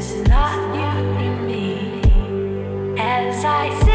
This is not you and me. As I